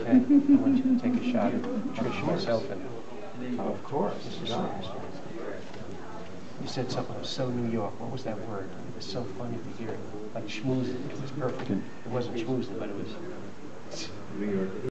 Okay, I want you to take a shot at Trish myself and Of course. No. you said something was so New York. What was that word? It was so funny to hear. Like schmoozing. It was perfect. It wasn't schmoozing, but it was.